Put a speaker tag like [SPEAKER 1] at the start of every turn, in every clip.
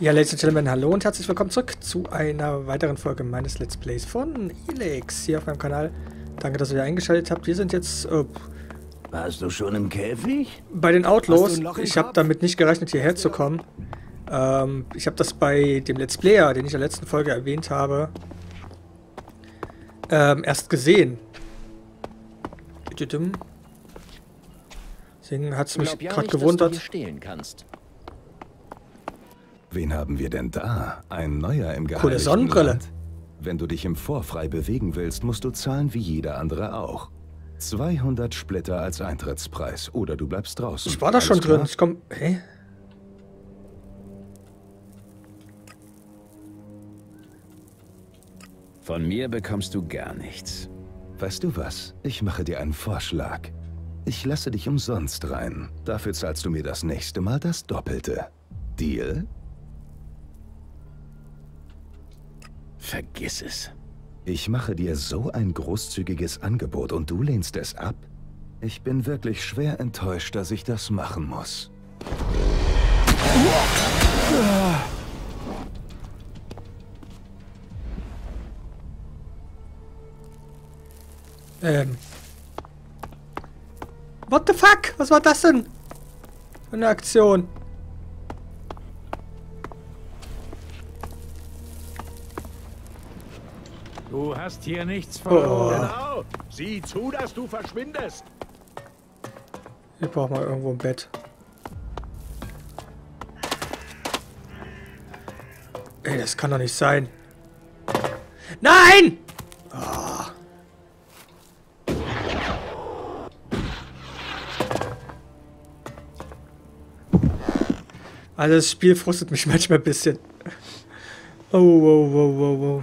[SPEAKER 1] Ja, Ladies and Gentlemen, hallo und herzlich willkommen zurück zu einer weiteren Folge meines Let's Plays von Elex hier auf meinem Kanal. Danke, dass ihr wieder eingeschaltet habt. Wir sind jetzt äh,
[SPEAKER 2] Warst du schon im Käfig?
[SPEAKER 1] bei den Outlaws. Ich habe damit nicht gerechnet, hierher zu kommen. Ähm, ich habe das bei dem Let's Player, den ich in der letzten Folge erwähnt habe, ähm, erst gesehen. Deswegen hat es mich gerade
[SPEAKER 3] nicht, dass du
[SPEAKER 1] gewundert.
[SPEAKER 3] hier stehlen kannst.
[SPEAKER 4] Wen haben wir denn da? Ein neuer im
[SPEAKER 1] Coole
[SPEAKER 4] geheiligten
[SPEAKER 1] Sonnenbrille.
[SPEAKER 4] Land. Wenn du dich im Vorfrei bewegen willst, musst du zahlen wie jeder andere auch. 200 Splitter als Eintrittspreis oder du bleibst draußen.
[SPEAKER 1] Ich war da schon drin. Ich komm. Hä?
[SPEAKER 2] Von mir bekommst du gar nichts.
[SPEAKER 4] Weißt du was? Ich mache dir einen Vorschlag. Ich lasse dich umsonst rein. Dafür zahlst du mir das nächste Mal das Doppelte. Deal?
[SPEAKER 2] Vergiss es.
[SPEAKER 4] Ich mache dir so ein großzügiges Angebot und du lehnst es ab? Ich bin wirklich schwer enttäuscht, dass ich das machen muss.
[SPEAKER 1] Ähm. What the fuck? Was war das denn? Für eine Aktion.
[SPEAKER 5] Du hast hier nichts
[SPEAKER 1] Oh.
[SPEAKER 5] verloren.
[SPEAKER 6] Genau. Sieh zu, dass du verschwindest.
[SPEAKER 1] Ich brauch mal irgendwo ein Bett. Ey, das kann doch nicht sein. Nein! Ah. Also das Spiel frustet mich manchmal ein bisschen. Oh, wow, wow, wow, wow.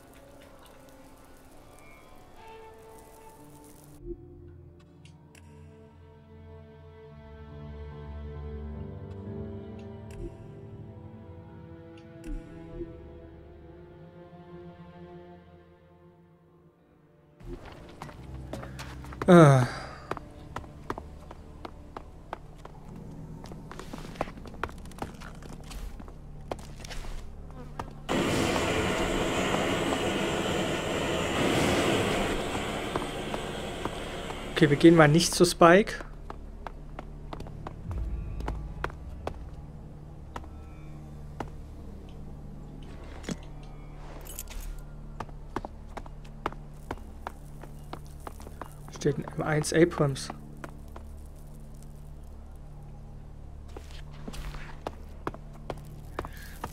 [SPEAKER 1] Okay, wir gehen mal nicht zu Spike. Steht ein M1 Abrams.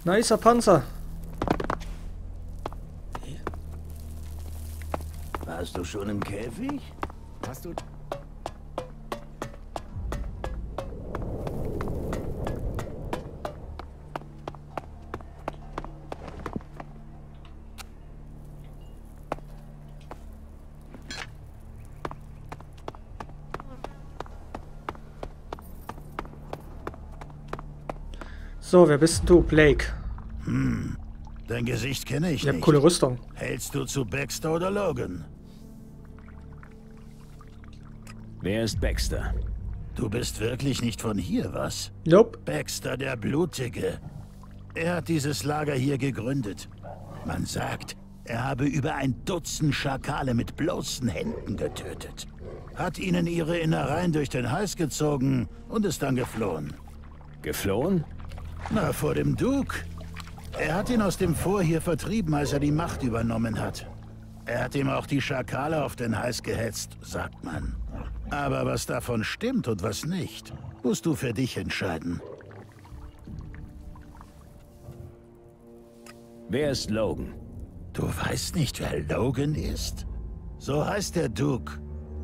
[SPEAKER 1] Nicer Panzer.
[SPEAKER 2] Warst du schon im Käfig?
[SPEAKER 6] Hast du...
[SPEAKER 1] So, wer bist denn du? Blake.
[SPEAKER 7] Dein Gesicht kenne ich
[SPEAKER 1] Ich habe
[SPEAKER 7] nicht.
[SPEAKER 1] coole Rüstung.
[SPEAKER 7] Hältst du zu Baxter oder Logan?
[SPEAKER 2] Wer ist Baxter?
[SPEAKER 7] Du bist wirklich nicht von hier, was?
[SPEAKER 1] Nope.
[SPEAKER 7] Baxter der Blutige. Er hat dieses Lager hier gegründet. Man sagt, er habe über ein Dutzend Schakale mit bloßen Händen getötet. Hat ihnen ihre Innereien durch den Hals gezogen und ist dann geflohen.
[SPEAKER 2] Geflohen?
[SPEAKER 7] Na, vor dem Duke. Er hat ihn aus dem Vor hier vertrieben, als er die Macht übernommen hat. Er hat ihm auch die Schakale auf den Hals gehetzt, sagt man. Aber was davon stimmt und was nicht, musst du für dich entscheiden.
[SPEAKER 2] Wer ist Logan?
[SPEAKER 7] Du weißt nicht, wer Logan ist? So heißt der Duke.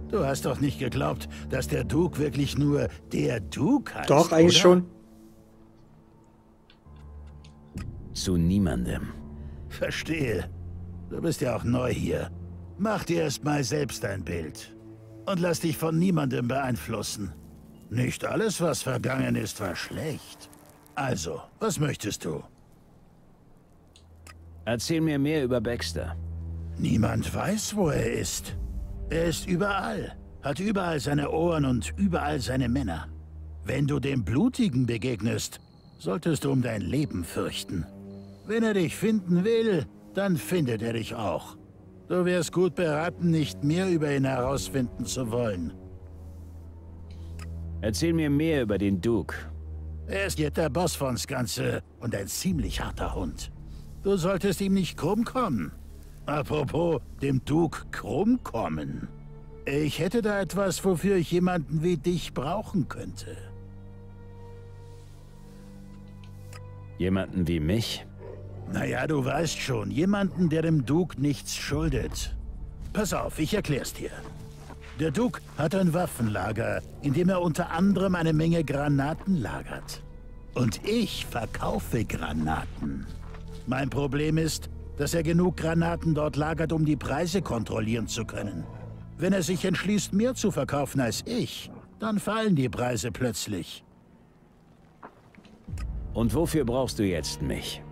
[SPEAKER 7] Du hast doch nicht geglaubt, dass der Duke wirklich nur der Duke heißt,
[SPEAKER 1] Doch, eigentlich
[SPEAKER 7] oder?
[SPEAKER 1] schon.
[SPEAKER 2] zu niemandem.
[SPEAKER 7] Verstehe. Du bist ja auch neu hier. Mach dir erst mal selbst ein Bild. Und lass dich von niemandem beeinflussen. Nicht alles, was vergangen ist, war schlecht. Also, was möchtest du?
[SPEAKER 2] Erzähl mir mehr über Baxter.
[SPEAKER 7] Niemand weiß, wo er ist. Er ist überall, hat überall seine Ohren und überall seine Männer. Wenn du dem Blutigen begegnest, solltest du um dein Leben fürchten. Wenn er dich finden will, dann findet er dich auch. Du wärst gut beraten, nicht mehr über ihn herausfinden zu wollen.
[SPEAKER 2] Erzähl mir mehr über den Duke.
[SPEAKER 7] Er ist jetzt der Boss von Ganze und ein ziemlich harter Hund. Du solltest ihm nicht krumm kommen. Apropos, dem Duke krumm kommen. Ich hätte da etwas, wofür ich jemanden wie dich brauchen könnte.
[SPEAKER 2] Jemanden wie mich?
[SPEAKER 7] Naja, du weißt schon, jemanden, der dem Duke nichts schuldet. Pass auf, ich erklär's dir. Der Duke hat ein Waffenlager, in dem er unter anderem eine Menge Granaten lagert. Und ich verkaufe Granaten. Mein Problem ist, dass er genug Granaten dort lagert, um die Preise kontrollieren zu können. Wenn er sich entschließt, mehr zu verkaufen als ich, dann fallen die Preise plötzlich.
[SPEAKER 2] Und wofür brauchst du jetzt mich?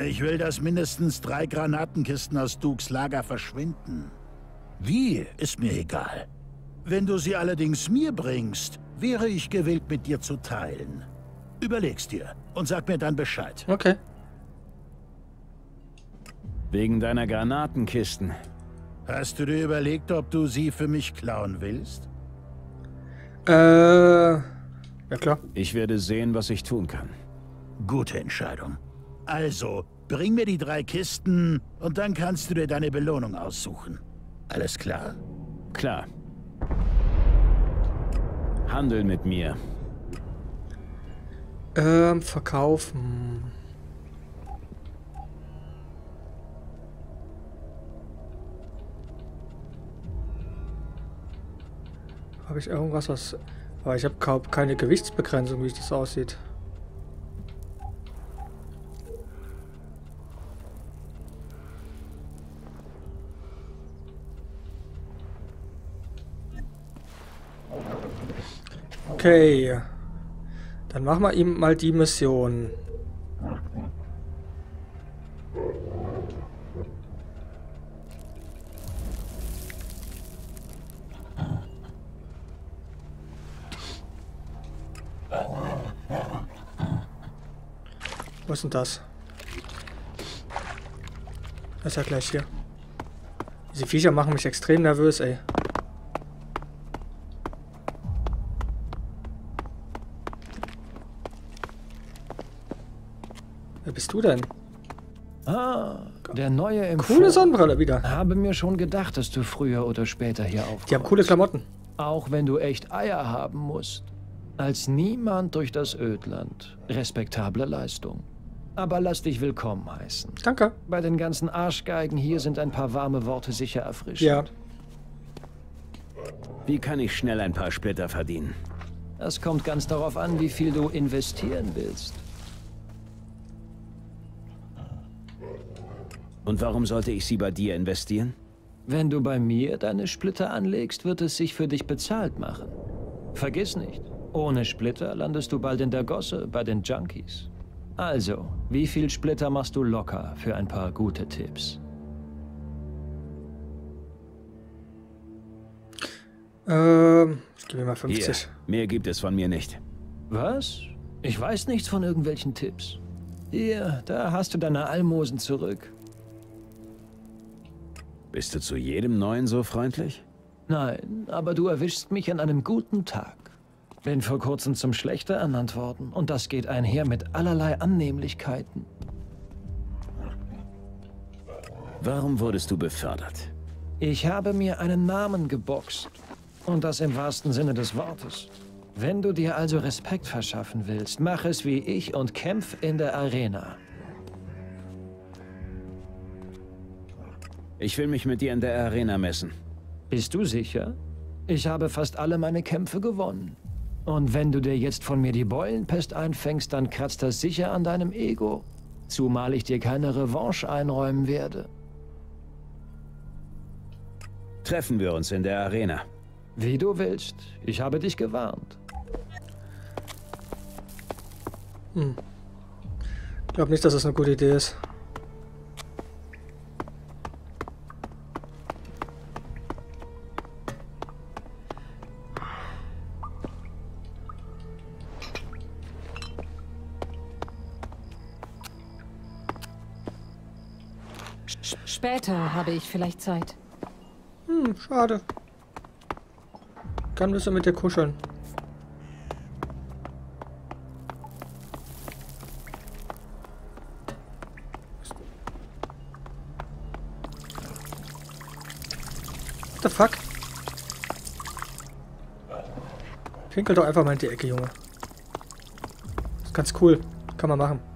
[SPEAKER 7] Ich will, dass mindestens drei Granatenkisten aus Dukes Lager verschwinden. Wie, ist mir egal. Wenn du sie allerdings mir bringst, wäre ich gewillt, mit dir zu teilen. Überleg's dir und sag mir dann Bescheid.
[SPEAKER 1] Okay.
[SPEAKER 2] Wegen deiner Granatenkisten.
[SPEAKER 7] Hast du dir überlegt, ob du sie für mich klauen willst?
[SPEAKER 1] Äh. Ja, klar.
[SPEAKER 2] Ich werde sehen, was ich tun kann.
[SPEAKER 7] Gute Entscheidung. Also, bring mir die drei Kisten und dann kannst du dir deine Belohnung aussuchen. Alles klar?
[SPEAKER 2] Klar. Handel mit mir.
[SPEAKER 1] Ähm, verkaufen. Habe ich irgendwas, was... Aber ich habe kaum keine Gewichtsbegrenzung, wie das aussieht. Okay. Dann machen wir ihm mal die Mission. Was ist denn das? Das ist ja gleich hier. Diese Viecher machen mich extrem nervös, ey. Bist du denn?
[SPEAKER 8] Ah, der neue im
[SPEAKER 1] Coole Sonnenbrille wieder.
[SPEAKER 8] Habe mir schon gedacht, dass du früher oder später hier aufkommst.
[SPEAKER 1] Die haben coole Klamotten.
[SPEAKER 8] Auch wenn du echt Eier haben musst. Als niemand durch das Ödland. Respektable Leistung. Aber lass dich willkommen heißen.
[SPEAKER 1] Danke.
[SPEAKER 8] Bei den ganzen Arschgeigen hier sind ein paar warme Worte sicher erfrischend.
[SPEAKER 1] Ja.
[SPEAKER 2] Wie kann ich schnell ein paar Splitter verdienen?
[SPEAKER 8] Es kommt ganz darauf an, wie viel du investieren willst.
[SPEAKER 2] Und warum sollte ich sie bei dir investieren?
[SPEAKER 8] Wenn du bei mir deine Splitter anlegst, wird es sich für dich bezahlt machen. Vergiss nicht, ohne Splitter landest du bald in der Gosse bei den Junkies. Also, wie viel Splitter machst du locker für ein paar gute Tipps?
[SPEAKER 1] Ähm, ich gebe mir mal
[SPEAKER 2] Hier,
[SPEAKER 1] 50.
[SPEAKER 2] mehr gibt es von mir nicht.
[SPEAKER 8] Was? Ich weiß nichts von irgendwelchen Tipps. Hier, da hast du deine Almosen zurück.
[SPEAKER 2] Bist du zu jedem Neuen so freundlich?
[SPEAKER 8] Nein, aber du erwischst mich an einem guten Tag. Bin vor kurzem zum Schlechter ernannt worden und das geht einher mit allerlei Annehmlichkeiten.
[SPEAKER 2] Warum wurdest du befördert?
[SPEAKER 8] Ich habe mir einen Namen geboxt. Und das im wahrsten Sinne des Wortes. Wenn du dir also Respekt verschaffen willst, mach es wie ich und kämpf in der Arena.
[SPEAKER 2] Ich will mich mit dir in der Arena messen.
[SPEAKER 8] Bist du sicher? Ich habe fast alle meine Kämpfe gewonnen. Und wenn du dir jetzt von mir die Beulenpest einfängst, dann kratzt das sicher an deinem Ego. Zumal ich dir keine Revanche einräumen werde.
[SPEAKER 2] Treffen wir uns in der Arena.
[SPEAKER 8] Wie du willst. Ich habe dich gewarnt.
[SPEAKER 1] Ich glaube nicht, dass das eine gute Idee ist.
[SPEAKER 9] Später habe ich vielleicht Zeit.
[SPEAKER 1] Hm, schade. Kann ein bisschen mit dir kuscheln. What the fuck? Pinkel doch einfach mal in die Ecke, Junge. ist ganz cool. Kann man machen.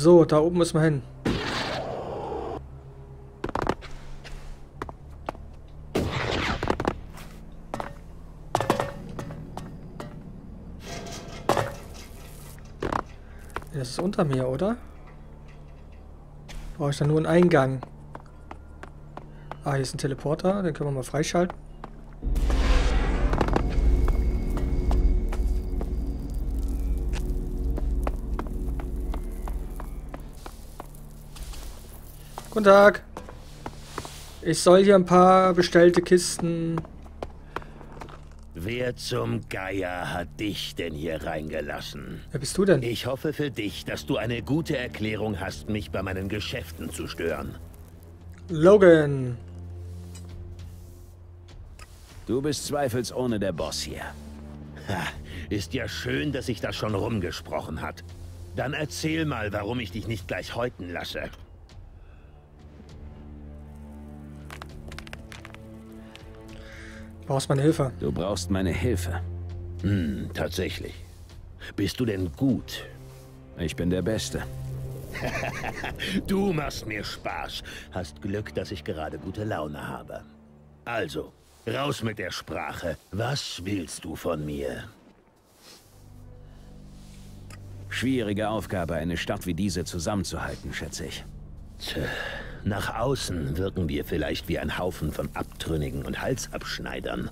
[SPEAKER 1] So, da oben müssen wir hin. Das ist unter mir, oder? Brauche ich dann nur einen Eingang. Ah, hier ist ein Teleporter, den können wir mal freischalten. Guten Tag. Ich soll hier ein paar bestellte Kisten.
[SPEAKER 3] Wer zum Geier hat dich denn hier reingelassen?
[SPEAKER 1] Wer bist du denn?
[SPEAKER 3] Ich hoffe für dich, dass du eine gute Erklärung hast, mich bei meinen Geschäften zu stören.
[SPEAKER 1] Logan.
[SPEAKER 2] Du bist zweifelsohne der Boss hier.
[SPEAKER 3] Ha, ist ja schön, dass sich das schon rumgesprochen hat. Dann erzähl mal, warum ich dich nicht gleich häuten lasse.
[SPEAKER 1] Brauchst meine Hilfe.
[SPEAKER 2] Du brauchst meine Hilfe.
[SPEAKER 3] Hm, tatsächlich. Bist du denn gut?
[SPEAKER 2] Ich bin der Beste.
[SPEAKER 3] Du machst mir Spaß. Hast Glück, dass ich gerade gute Laune habe. Also, raus mit der Sprache. Was willst du von mir?
[SPEAKER 2] Schwierige Aufgabe, eine Stadt wie diese zusammenzuhalten, schätze ich.
[SPEAKER 3] Tja, nach außen wirken wir vielleicht wie ein Haufen von Abtrünnigen und Halsabschneidern.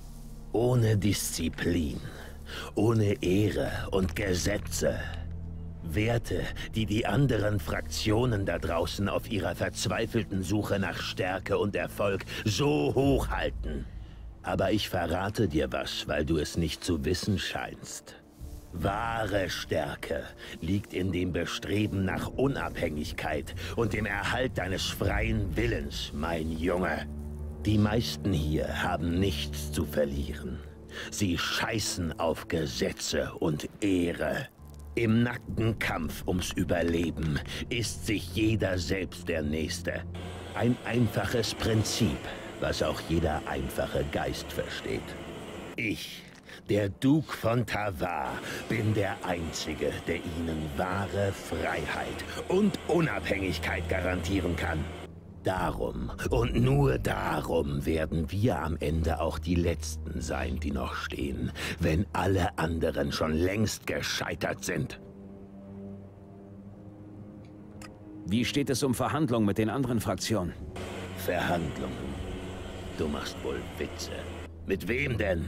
[SPEAKER 3] Ohne Disziplin, ohne Ehre und Gesetze. Werte, die die anderen Fraktionen da draußen auf ihrer verzweifelten Suche nach Stärke und Erfolg so hoch halten. Aber ich verrate dir was, weil du es nicht zu wissen scheinst. Wahre Stärke liegt in dem Bestreben nach Unabhängigkeit und dem Erhalt deines freien Willens, mein Junge. Die meisten hier haben nichts zu verlieren. Sie scheißen auf Gesetze und Ehre. Im nackten Kampf ums Überleben ist sich jeder selbst der Nächste. Ein einfaches Prinzip, was auch jeder einfache Geist versteht. Ich, der Duke von Tavar, bin der Einzige, der ihnen wahre Freiheit und Unabhängigkeit garantieren kann. Darum und nur darum werden wir am Ende auch die Letzten sein, die noch stehen, wenn alle anderen schon längst gescheitert sind.
[SPEAKER 2] Wie steht es um Verhandlungen mit den anderen Fraktionen?
[SPEAKER 3] Verhandlungen. Du machst wohl Witze. Mit wem denn?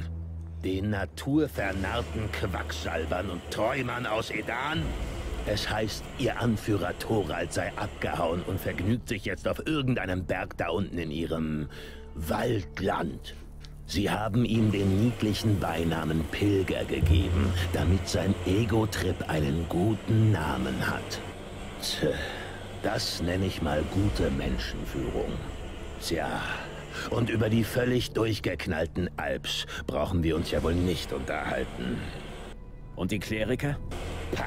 [SPEAKER 3] Den naturvernarrten Quacksalbern und Träumern aus Edan? Es heißt, ihr Anführer Thorald sei abgehauen und vergnügt sich jetzt auf irgendeinem Berg da unten in ihrem Waldland. Sie haben ihm den niedlichen Beinamen Pilger gegeben, damit sein Ego-Trip einen guten Namen hat. Tja, das nenne ich mal gute Menschenführung. Tja, und über die völlig durchgeknallten Alps brauchen wir uns ja wohl nicht unterhalten.
[SPEAKER 2] Und die Kleriker?
[SPEAKER 3] Pah,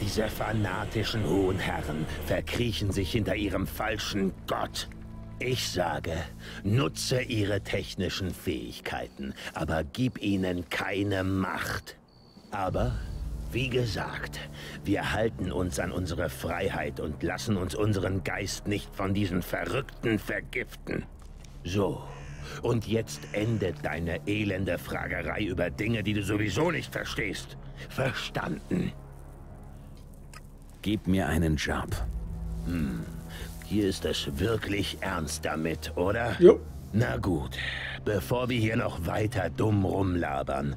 [SPEAKER 3] diese fanatischen hohen Herren verkriechen sich hinter ihrem falschen Gott. Ich sage, nutze ihre technischen Fähigkeiten, aber gib ihnen keine Macht. Aber, wie gesagt, wir halten uns an unsere Freiheit und lassen uns unseren Geist nicht von diesen Verrückten vergiften. So, Und jetzt endet deine elende Fragerei über Dinge, die du sowieso nicht verstehst. Verstanden?
[SPEAKER 2] Gib mir einen Job.
[SPEAKER 3] Hier ist es wirklich ernst damit, oder?
[SPEAKER 1] Jo.
[SPEAKER 3] Na gut, bevor wir hier noch weiter dumm rumlabern,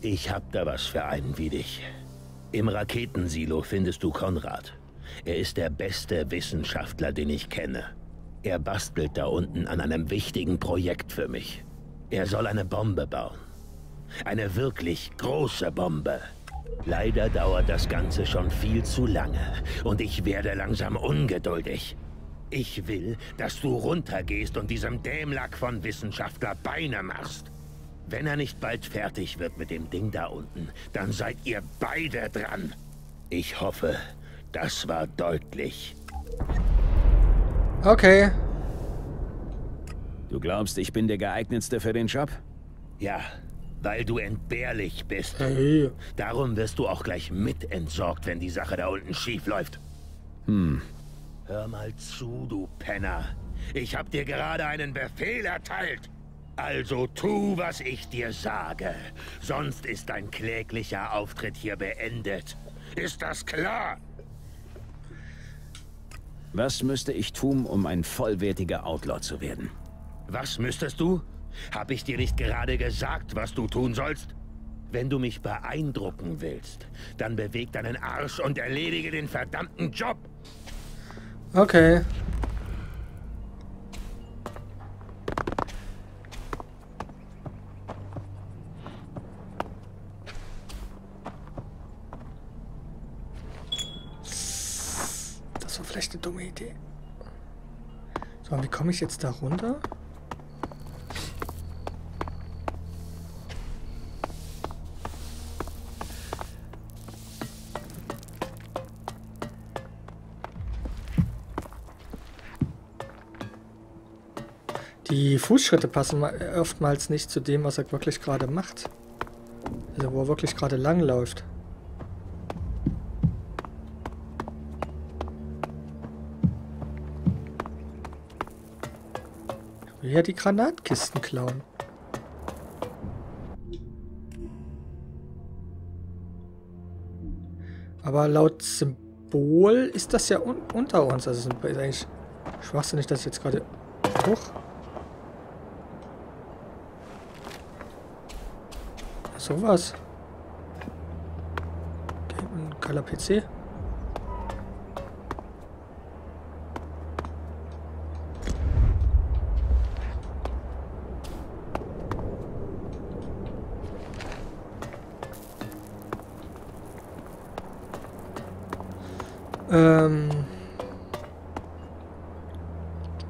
[SPEAKER 3] ich hab da was für einen wie dich. Im Raketensilo findest du Konrad. Er ist der beste Wissenschaftler, den ich kenne. Er bastelt da unten an einem wichtigen Projekt für mich. Er soll eine Bombe bauen. Eine wirklich große Bombe. Leider dauert das Ganze schon viel zu lange und ich werde langsam ungeduldig. Ich will, dass du runtergehst und diesem Dämlack von Wissenschaftler Beine machst. Wenn er nicht bald fertig wird mit dem Ding da unten, dann seid ihr beide dran. Ich hoffe, das war deutlich.
[SPEAKER 1] Okay.
[SPEAKER 2] Du glaubst, ich bin der geeignetste für den Job?
[SPEAKER 3] Ja, weil du entbehrlich bist.
[SPEAKER 1] Hey.
[SPEAKER 3] Darum wirst du auch gleich mit entsorgt, wenn die Sache da unten schief läuft. Hm. Hör mal zu, du Penner. Ich hab dir gerade einen Befehl erteilt. Also tu, was ich dir sage. Sonst ist dein kläglicher Auftritt hier beendet. Ist das klar?
[SPEAKER 2] Was müsste ich tun, um ein vollwertiger Outlaw zu werden?
[SPEAKER 3] Was müsstest du? Hab ich dir nicht gerade gesagt, was du tun sollst? Wenn du mich beeindrucken willst, dann beweg deinen Arsch und erledige den verdammten Job.
[SPEAKER 1] Okay. Vielleicht eine dumme Idee. So, und wie komme ich jetzt da runter? Die Fußschritte passen ma- oftmals nicht zu dem, was er wirklich gerade macht. Also wo er wirklich gerade lang will ja die Granatkisten klauen. Aber laut Symbol ist das ja un unter uns. Also ist eigentlich schwachsinnig, dass ich jetzt gerade hoch. Sowas. Okay, ein Color PC.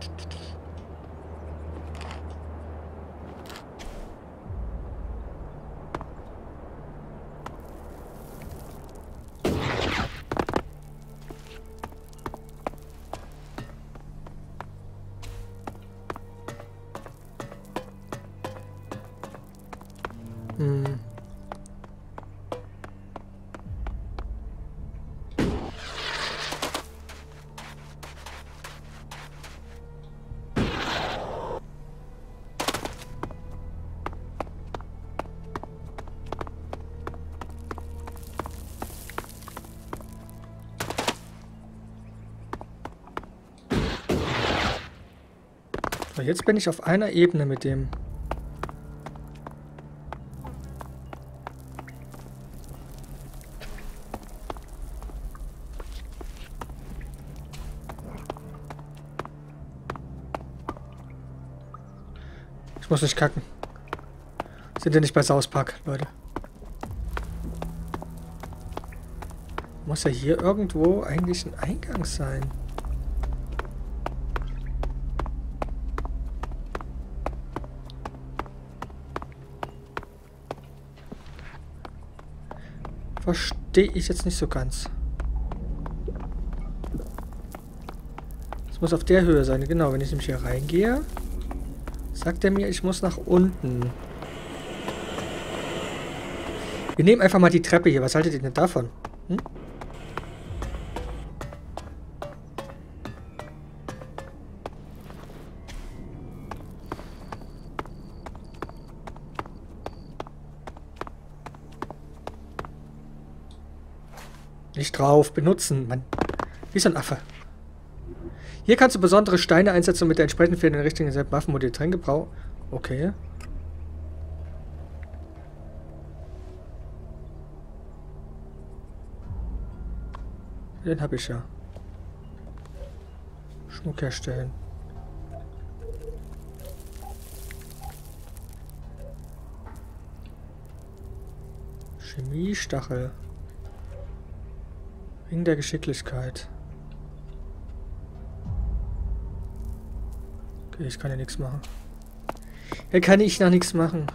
[SPEAKER 1] ちょ。So, jetzt bin ich auf einer Ebene mit dem. Ich muss nicht kacken. Sind ja nicht bei South Leute. Muss ja hier irgendwo eigentlich ein Eingang sein. Verstehe ich jetzt nicht so ganz. Es muss auf der Höhe sein, genau. Wenn ich nämlich hier reingehe, sagt er mir, ich muss nach unten. Wir nehmen einfach mal die Treppe hier. Was haltet ihr denn davon? Drauf, benutzen. Mann. Wie so ein Affe. Hier kannst du besondere Steine einsetzen und mit der entsprechenden für den richtigen Waffenmodell Tränke brauchen. Okay. Den habe ich ja. Schmuck herstellen. Chemiestachel. Ring der Geschicklichkeit. Okay, ich kann ja nichts machen. Hier kann ich noch nichts machen.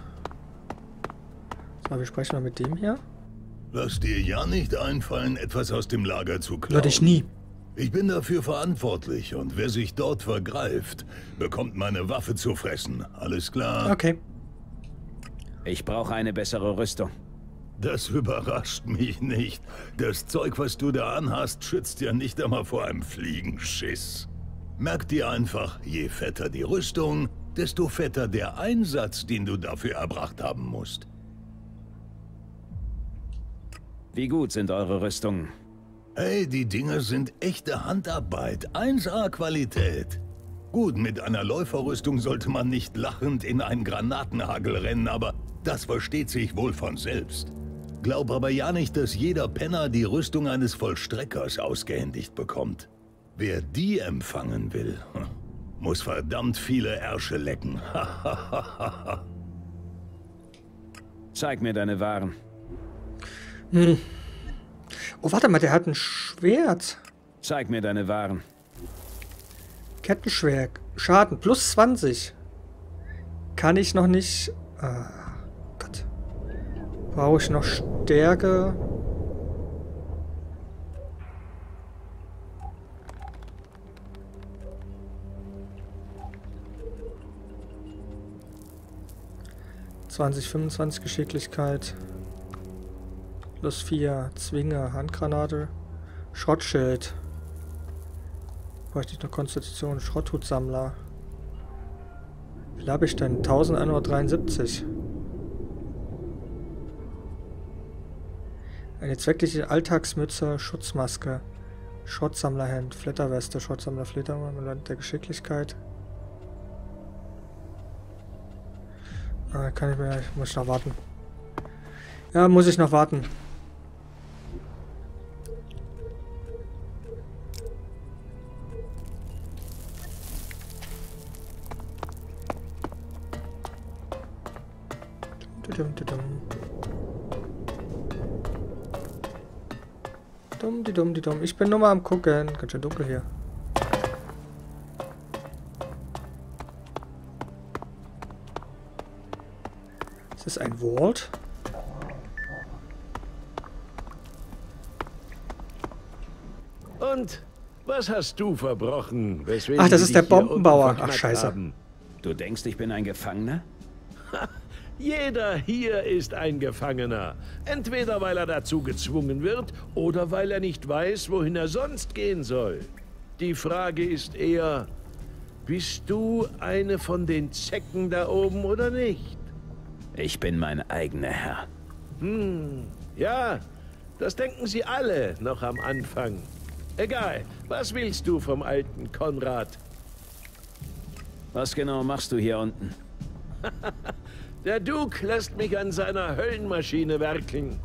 [SPEAKER 1] So, wir sprechen mal mit dem hier.
[SPEAKER 10] Lass dir ja nicht einfallen, etwas aus dem Lager zu klauen.
[SPEAKER 1] Würde ich nie.
[SPEAKER 10] Ich bin dafür verantwortlich und wer sich dort vergreift, bekommt meine Waffe zu fressen. Alles klar?
[SPEAKER 1] Okay.
[SPEAKER 2] Ich brauche eine bessere Rüstung.
[SPEAKER 10] Das überrascht mich nicht. Das Zeug, was du da anhast, schützt ja nicht einmal vor einem Fliegenschiss. Merk dir einfach, je fetter die Rüstung, desto fetter der Einsatz, den du dafür erbracht haben musst.
[SPEAKER 2] Wie gut sind eure Rüstungen?
[SPEAKER 10] Hey, die Dinger sind echte Handarbeit, 1A Qualität. Gut, mit einer Läuferrüstung sollte man nicht lachend in einen Granatenhagel rennen, aber das versteht sich wohl von selbst. Glaub aber ja nicht, dass jeder Penner die Rüstung eines Vollstreckers ausgehändigt bekommt. Wer die empfangen will, muss verdammt viele Ärsche lecken.
[SPEAKER 2] Zeig mir deine Waren.
[SPEAKER 1] Hm. Oh, warte mal, der hat ein Schwert.
[SPEAKER 2] Zeig mir deine Waren.
[SPEAKER 1] Kettenschwert. Schaden plus 20. Kann ich noch nicht... Ah. Brauche ich noch Stärke? Zwanzig, 25 Geschicklichkeit. Plus 4. Zwinge, Handgranate. Schrottschild. Bräuchte ich noch Konstitution, Schrotthutsammler. Wie habe ich denn? 1173. Eine zweckliche Alltagsmütze, Schutzmaske, Schrottsammlerhemd, Flatterweste, Schrottsammler, Flitterland der Geschicklichkeit. Ah, kann ich mir, muss ich noch warten. Ja, muss ich noch warten. Dum, dum, dum. Dumm, die dumm, die dumm. Ich bin nur mal am gucken. Ganz schön dunkel hier. Ist das ein Vault?
[SPEAKER 6] Und was hast du verbrochen? Weswegen
[SPEAKER 1] Ach, das ist der Bombenbauer. Ach, scheiße.
[SPEAKER 6] Haben?
[SPEAKER 2] Du denkst, ich bin ein Gefangener?
[SPEAKER 6] Jeder hier ist ein Gefangener. Entweder weil er dazu gezwungen wird oder weil er nicht weiß, wohin er sonst gehen soll. Die Frage ist eher, bist du eine von den Zecken da oben oder nicht?
[SPEAKER 2] Ich bin mein eigener Herr.
[SPEAKER 6] Hm, ja, das denken sie alle noch am Anfang. Egal, was willst du vom alten Konrad?
[SPEAKER 2] Was genau machst du hier unten?
[SPEAKER 6] Der Duke lässt mich an seiner Höllenmaschine werkeln.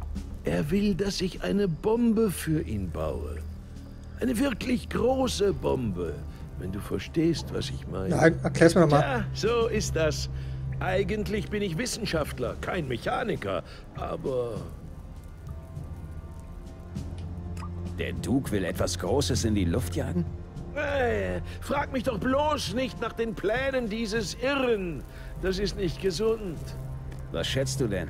[SPEAKER 6] Er will, dass ich eine Bombe für ihn baue. Eine wirklich große Bombe, wenn du verstehst, was ich meine.
[SPEAKER 1] Na, erklär's mir nochmal.
[SPEAKER 6] Ja, so ist das. Eigentlich bin ich Wissenschaftler, kein Mechaniker, aber
[SPEAKER 2] Der Duke will etwas Großes in die Luft jagen?
[SPEAKER 6] Äh, frag mich doch bloß nicht nach den Plänen dieses Irren. Das ist nicht gesund.
[SPEAKER 2] Was schätzt du denn?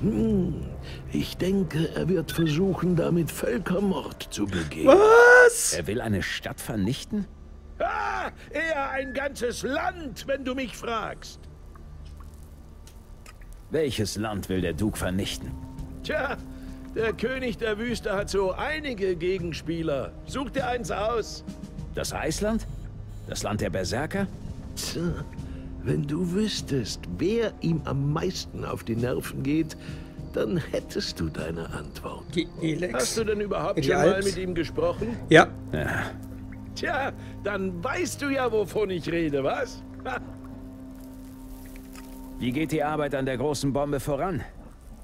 [SPEAKER 6] Hm, ich denke, er wird versuchen, damit Völkermord zu begehen.
[SPEAKER 1] Was?
[SPEAKER 2] Er will eine Stadt vernichten?
[SPEAKER 6] Ah, eher ein ganzes Land, wenn du mich fragst.
[SPEAKER 2] Welches Land will der Duke vernichten?
[SPEAKER 6] Tja, der König der Wüste hat so einige Gegenspieler. Such dir eins aus.
[SPEAKER 2] Das Eisland? Das Land der Berserker?
[SPEAKER 6] Tja, wenn du wüsstest, wer ihm am meisten auf die Nerven geht, dann hättest du deine Antwort.
[SPEAKER 1] Die Elex.
[SPEAKER 6] Hast du denn überhaupt schon mal mit ihm gesprochen?
[SPEAKER 1] Ja.
[SPEAKER 2] Ja,
[SPEAKER 6] Tja, dann weißt du ja, wovon ich rede, was?
[SPEAKER 2] Wie geht die Arbeit an der großen Bombe voran?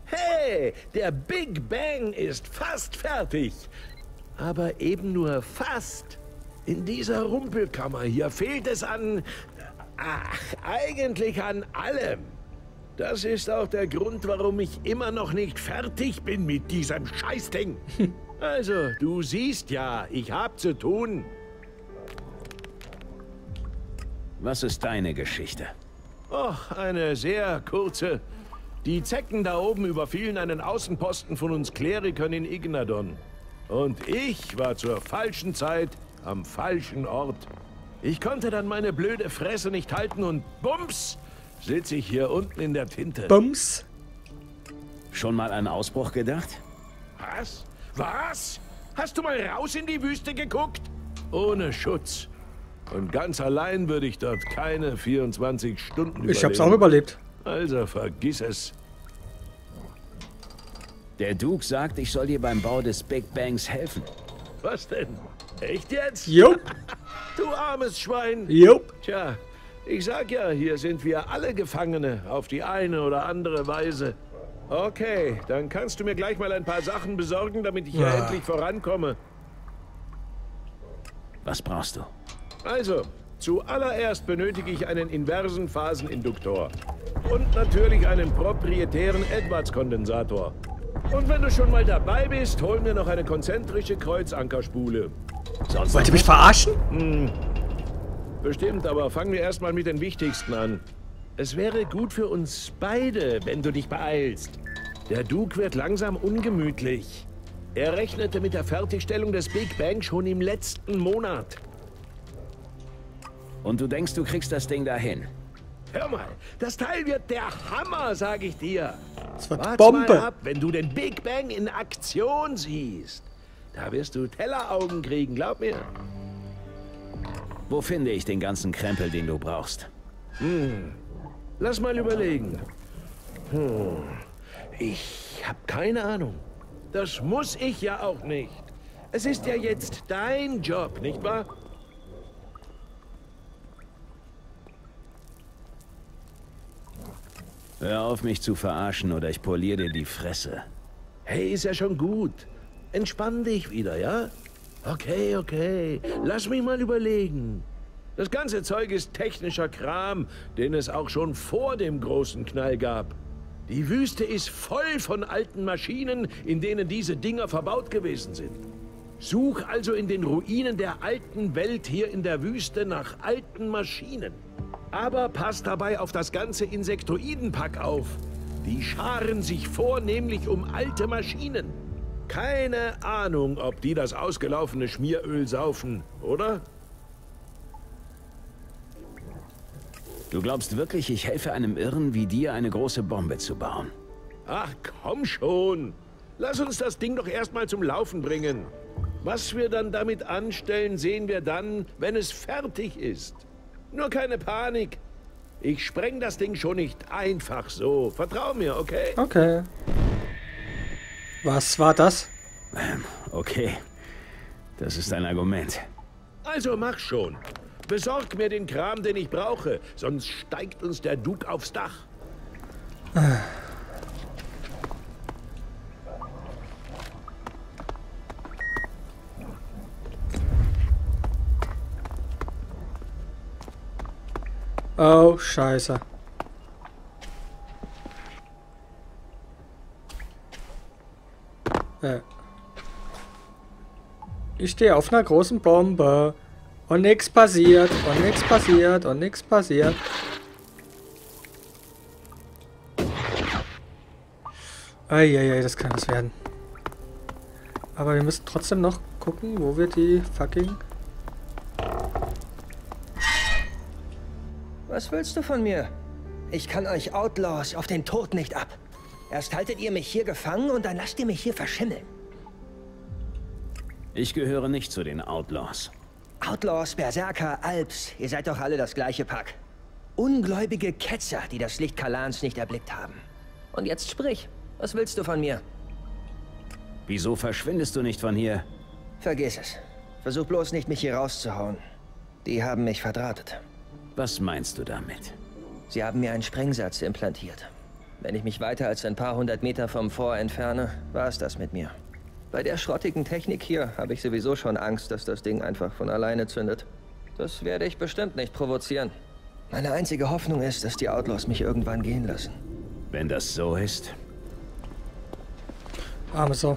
[SPEAKER 6] Hey, der Big Bang ist fast fertig. Aber eben nur fast. In dieser Rumpelkammer hier fehlt es an... Ach, eigentlich an allem. Das ist auch der Grund, warum ich immer noch nicht fertig bin mit diesem Scheißding. Also, du siehst ja, ich hab zu tun.
[SPEAKER 2] Was ist deine Geschichte?
[SPEAKER 6] Och, eine sehr kurze. Die Zecken da oben überfielen einen Außenposten von uns Klerikern in Ignadon. Und ich war zur falschen Zeit am falschen Ort. Ich konnte dann meine blöde Fresse nicht halten und bums, sitze ich hier unten in der Tinte.
[SPEAKER 1] Bums.
[SPEAKER 2] Schon mal an Ausbruch gedacht?
[SPEAKER 6] Was? Was? Hast du mal raus in die Wüste geguckt? Ohne Schutz. Und ganz allein würde ich dort keine 24 Stunden überleben.
[SPEAKER 1] Ich hab's auch überlebt.
[SPEAKER 6] Also vergiss es.
[SPEAKER 2] Der Duke sagt, ich soll dir beim Bau des Big Bangs helfen.
[SPEAKER 6] Was denn? Echt jetzt?
[SPEAKER 1] Jupp.
[SPEAKER 6] Du armes Schwein.
[SPEAKER 1] Jupp.
[SPEAKER 6] Tja, ich sag ja, hier sind wir alle Gefangene, auf die eine oder andere Weise. Okay, dann kannst du mir gleich mal ein paar Sachen besorgen, damit ich hier
[SPEAKER 1] Ja.
[SPEAKER 6] endlich vorankomme.
[SPEAKER 2] Was brauchst du?
[SPEAKER 6] Also, zuallererst benötige ich einen inversen Phaseninduktor. Und natürlich einen proprietären Edwards-Kondensator. Und wenn du schon mal dabei bist, hol mir noch eine konzentrische Kreuzankerspule. Sonst
[SPEAKER 1] Wollt ihr mich verarschen?
[SPEAKER 6] Bestimmt, aber fangen wir erstmal mit den wichtigsten an. Es wäre gut für uns beide, wenn du dich beeilst. Der Duke wird langsam ungemütlich. Er rechnete mit der Fertigstellung des Big Bang schon im letzten Monat.
[SPEAKER 2] Und du denkst, du kriegst das Ding dahin?
[SPEAKER 6] Hör mal, das Teil wird der Hammer, sag ich dir.
[SPEAKER 1] Das wird
[SPEAKER 6] Wart
[SPEAKER 1] Bombe.
[SPEAKER 6] mal ab, wenn du den Big Bang in Aktion siehst. Da wirst du Telleraugen kriegen, glaub mir.
[SPEAKER 2] Wo finde ich den ganzen Krempel, den du brauchst?
[SPEAKER 6] Lass mal überlegen. Hm. Ich hab keine Ahnung. Das muss ich ja auch nicht. Es ist ja jetzt dein Job, nicht wahr?
[SPEAKER 2] Hör auf, mich zu verarschen oder ich poliere dir die Fresse.
[SPEAKER 6] Hey, ist ja schon gut. Entspann dich wieder, ja? Okay, okay. Lass mich mal überlegen. Das ganze Zeug ist technischer Kram, den es auch schon vor dem großen Knall gab. Die Wüste ist voll von alten Maschinen, in denen diese Dinger verbaut gewesen sind. Such also in den Ruinen der alten Welt hier in der Wüste nach alten Maschinen. Aber pass dabei auf das ganze Insektoidenpack auf. Die scharen sich vornehmlich um alte Maschinen. Keine Ahnung, ob die das ausgelaufene Schmieröl saufen, oder?
[SPEAKER 2] Du glaubst wirklich, ich helfe einem Irren wie dir, eine große Bombe zu bauen?
[SPEAKER 6] Ach, komm schon. Lass uns das Ding doch erstmal zum Laufen bringen. Was wir dann damit anstellen, sehen wir dann, wenn es fertig ist. Nur keine Panik. Ich spreng das Ding schon nicht einfach so. Vertrau mir, okay?
[SPEAKER 1] Okay. Was war das?
[SPEAKER 2] Ähm, okay. Das ist ein Argument.
[SPEAKER 6] Also mach schon. Besorg mir den Kram, den ich brauche, sonst steigt uns der Duke aufs Dach.
[SPEAKER 1] Oh, scheiße. Äh. Ich stehe auf einer großen Bombe. Und nichts passiert. Und nichts passiert. Und nichts passiert. Eieiei, das kann es werden. Aber wir müssen trotzdem noch gucken, wo wir die fucking...
[SPEAKER 11] Was willst du von mir? Ich kann euch Outlaws auf den Tod nicht ab. Erst haltet ihr mich hier gefangen und dann lasst ihr mich hier verschimmeln.
[SPEAKER 2] Ich gehöre nicht zu den Outlaws.
[SPEAKER 11] Outlaws, Berserker, Alps, ihr seid doch alle das gleiche Pack. Ungläubige Ketzer, die das Licht Kalans nicht erblickt haben. Und jetzt sprich.
[SPEAKER 8] Was willst du von mir?
[SPEAKER 2] Wieso verschwindest du nicht von hier?
[SPEAKER 8] Vergiss es. Versuch bloß nicht, mich hier rauszuhauen. Die haben mich verdrahtet.
[SPEAKER 2] Was meinst du damit?
[SPEAKER 8] Sie haben mir einen Sprengsatz implantiert. Wenn ich mich weiter als ein paar hundert Meter vom Vor entferne, war es das mit mir. Bei der schrottigen Technik hier habe ich sowieso schon Angst, dass das Ding einfach von alleine zündet. Das werde ich bestimmt nicht provozieren. Meine einzige Hoffnung ist, dass die Outlaws mich irgendwann gehen lassen.
[SPEAKER 2] Wenn das so ist.
[SPEAKER 1] Arme Sau.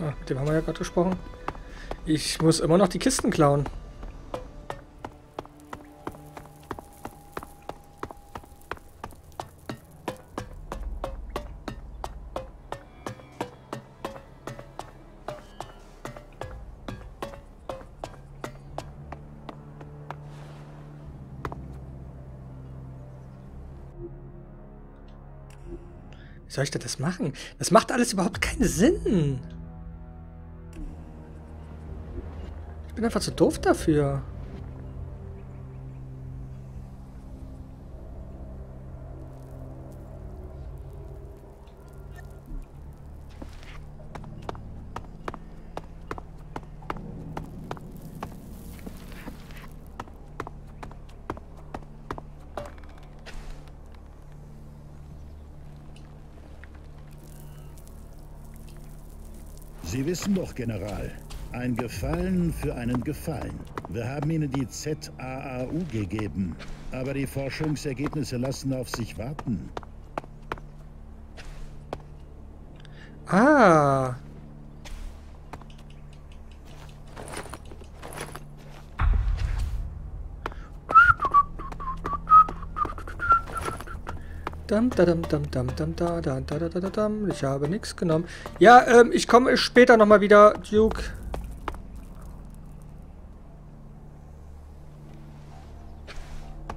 [SPEAKER 1] Ah, mit dem haben wir ja gerade gesprochen. Ich muss immer noch die Kisten klauen. Wie soll ich das machen? Das macht alles überhaupt keinen Sinn. Ich bin einfach zu doof dafür.
[SPEAKER 7] Sie wissen doch, General, ein Gefallen für einen Gefallen. Wir haben Ihnen die ZAAU gegeben, aber die Forschungsergebnisse lassen auf sich warten.
[SPEAKER 1] Ah. Dam, da, dam, dam, dam, dam, da, da, da, da, da, da, dam. Ich habe nichts genommen. Ja, ähm, ich komme später nochmal wieder, Duke.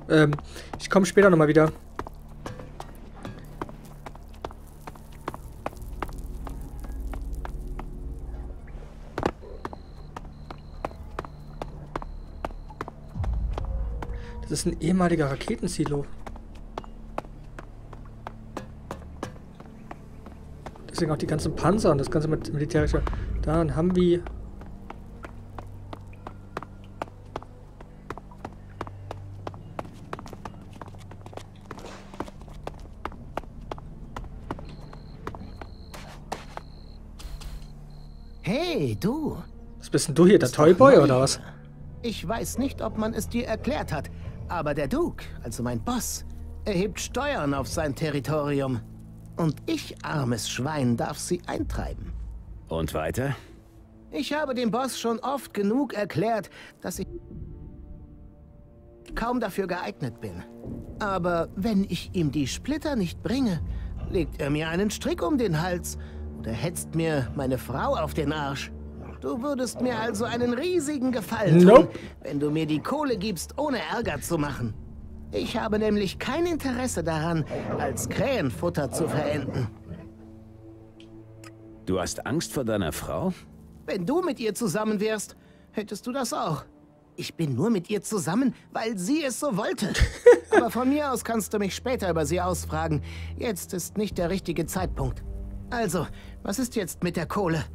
[SPEAKER 1] Ähm, ich komme später nochmal wieder. Das ist ein ehemaliger Raketensilo. Deswegen auch die ganzen Panzer und das ganze mit militärische. Da ein Humvee.
[SPEAKER 12] Hey, du.
[SPEAKER 1] Was bist denn du hier, der Toyboy oder was?
[SPEAKER 12] Ich weiß nicht, ob man es dir erklärt hat, aber der Duke, also mein Boss, erhebt Steuern auf sein Territorium. Und ich, armes Schwein, darf sie eintreiben.
[SPEAKER 2] Und weiter?
[SPEAKER 12] Ich habe dem Boss schon oft genug erklärt, dass ich kaum dafür geeignet bin. Aber wenn ich ihm die Splitter nicht bringe, legt er mir einen Strick um den Hals oder hetzt mir meine Frau auf den Arsch. Du würdest mir also einen riesigen Gefallen tun,
[SPEAKER 1] Nope.
[SPEAKER 12] wenn du mir die Kohle gibst, ohne Ärger zu machen. Ich habe nämlich kein Interesse daran, als Krähenfutter zu verenden.
[SPEAKER 2] Du hast Angst vor deiner Frau?
[SPEAKER 12] Wenn du mit ihr zusammen wärst, hättest du das auch. Ich bin nur mit ihr zusammen, weil sie es so wollte. Aber von mir aus kannst du mich später über sie ausfragen. Jetzt ist nicht der richtige Zeitpunkt. Also, was ist jetzt mit der Kohle?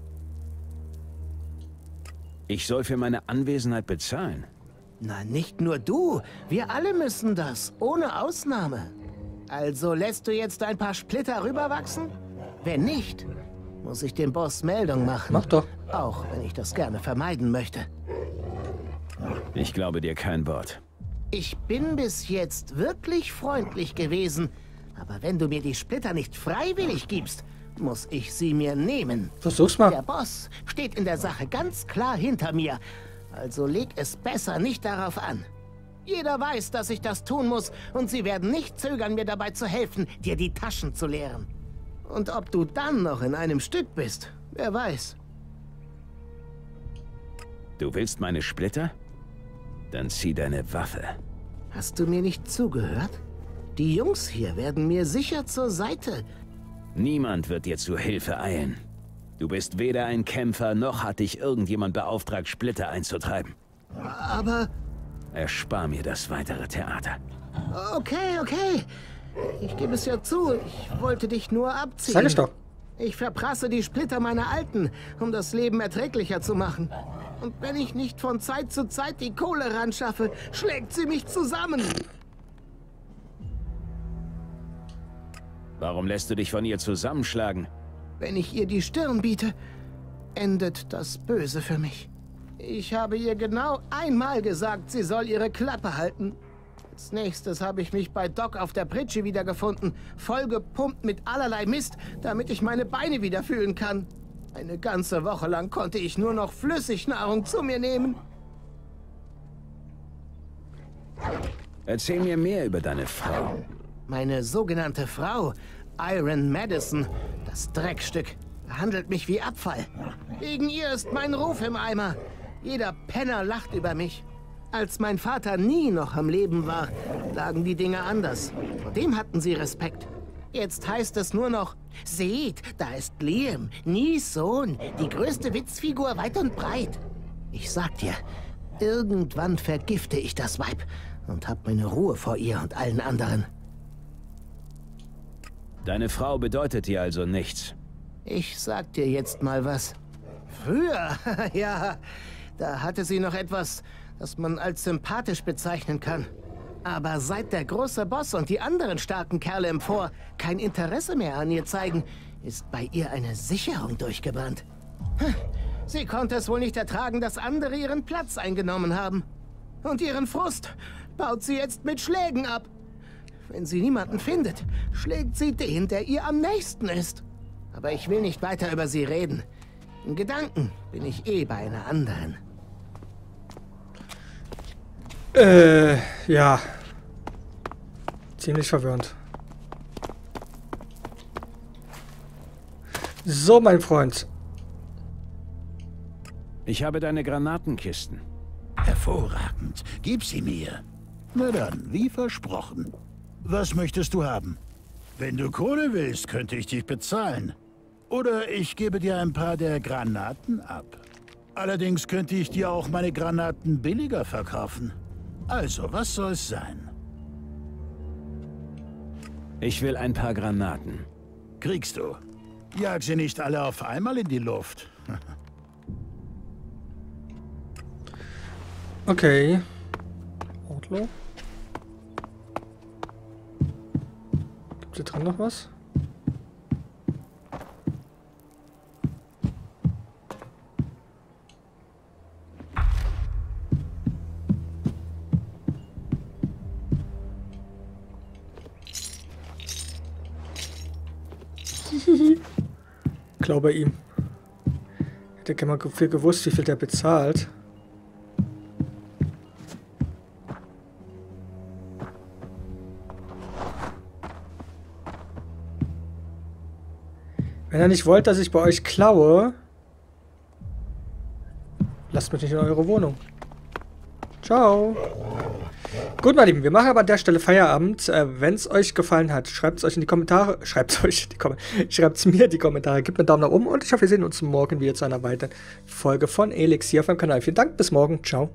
[SPEAKER 2] Ich soll für meine Anwesenheit bezahlen.
[SPEAKER 12] Na, nicht nur du. Wir alle müssen das, ohne Ausnahme. Also lässt du jetzt ein paar Splitter rüberwachsen? Wenn nicht, muss ich dem Boss Meldung machen.
[SPEAKER 1] Mach doch.
[SPEAKER 12] Auch wenn ich das gerne vermeiden möchte.
[SPEAKER 2] Ich glaube dir kein Wort.
[SPEAKER 12] Ich bin bis jetzt wirklich freundlich gewesen. Aber wenn du mir die Splitter nicht freiwillig gibst, muss ich sie mir nehmen.
[SPEAKER 1] Versuch's mal.
[SPEAKER 12] Der Boss steht in der Sache ganz klar hinter mir. Also leg es besser nicht darauf an. Jeder weiß, dass ich das tun muss und sie werden nicht zögern, mir dabei zu helfen, dir die Taschen zu leeren. Und ob du dann noch in einem Stück bist, wer weiß.
[SPEAKER 2] Du willst meine Splitter? Dann zieh deine Waffe.
[SPEAKER 12] Hast du mir nicht zugehört? Die Jungs hier werden mir sicher zur Seite.
[SPEAKER 2] Niemand wird dir zu Hilfe eilen. Du bist weder ein Kämpfer, noch hat dich irgendjemand beauftragt, Splitter einzutreiben.
[SPEAKER 12] Aber
[SPEAKER 2] Erspar mir das weitere Theater.
[SPEAKER 12] okay, okay. Ich gebe es ja zu, ich wollte dich nur abziehen.
[SPEAKER 1] Sag ich doch.
[SPEAKER 12] Ich verprasse die Splitter meiner Alten, um das Leben erträglicher zu machen. Und wenn ich nicht von Zeit zu Zeit die Kohle ran schaffe, schlägt sie mich zusammen.
[SPEAKER 2] Warum lässt du dich von ihr zusammenschlagen?
[SPEAKER 12] Wenn ich ihr die Stirn biete, endet das Böse für mich. Ich habe ihr genau einmal gesagt, sie soll ihre Klappe halten. Als nächstes habe ich mich bei Doc auf der Pritsche wiedergefunden, vollgepumpt mit allerlei Mist, damit ich meine Beine wieder fühlen kann. Eine ganze Woche lang konnte ich nur noch Flüssignahrung zu mir nehmen.
[SPEAKER 2] Erzähl mir mehr über deine Frau.
[SPEAKER 12] Meine sogenannte Frau, Iron Madison, das Dreckstück, behandelt mich wie Abfall. Wegen ihr ist mein Ruf im Eimer. Jeder Penner lacht über mich. Als mein Vater nie noch am Leben war, lagen die Dinge anders. Vor dem hatten sie Respekt. Jetzt heißt es nur noch, seht, da ist Liam, Nies Sohn, die größte Witzfigur weit und breit. Ich sag dir, irgendwann vergifte ich das Weib und hab meine Ruhe vor ihr und allen anderen.
[SPEAKER 2] Deine Frau bedeutet dir also nichts.
[SPEAKER 12] Ich sag dir jetzt mal was. Früher, ja, da hatte sie noch etwas, das man als sympathisch bezeichnen kann. Aber seit der große Boss und die anderen starken Kerle im Vor kein Interesse mehr an ihr zeigen, ist bei ihr eine Sicherung durchgebrannt. Hm, sie konnte es wohl nicht ertragen, dass andere ihren Platz eingenommen haben. Und ihren Frust baut sie jetzt mit Schlägen ab. Wenn sie niemanden findet, schlägt sie den, der ihr am nächsten ist. Aber ich will nicht weiter über sie reden. In Gedanken bin ich eh bei einer anderen.
[SPEAKER 1] Äh, ja. Ziemlich verwirrend. So, mein Freund.
[SPEAKER 2] Ich habe deine Granatenkisten.
[SPEAKER 3] Hervorragend. Gib sie mir. Na dann, wie versprochen. Was möchtest du haben? Wenn du Kohle willst, könnte ich dich bezahlen. Oder ich gebe dir ein paar der Granaten ab. Allerdings könnte ich dir auch meine Granaten billiger verkaufen. Also, was soll's sein?
[SPEAKER 2] Ich will ein paar Granaten.
[SPEAKER 3] Kriegst du. Jag sie nicht alle auf einmal in die Luft.
[SPEAKER 1] okay. Outlaw. Hier drin noch was? Glaube ihm. Hätte gerne mal viel gewusst, wie viel der bezahlt. Wenn ihr nicht wollt, dass ich bei euch klaue, lasst mich nicht in eure Wohnung. Ciao. Gut, meine Lieben, wir machen aber an der Stelle Feierabend. Äh, Wenn es euch gefallen hat, schreibt es euch in die Kommentare. Schreibt es euch schreibt es mir in die Kommentare. Gebt mir einen Daumen nach oben und ich hoffe, wir sehen uns morgen wieder zu einer weiteren Folge von Elix hier auf meinem Kanal. Vielen Dank, bis morgen. Ciao.